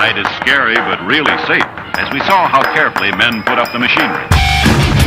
ride is scary but really safe, as we saw how carefully men put up the machinery.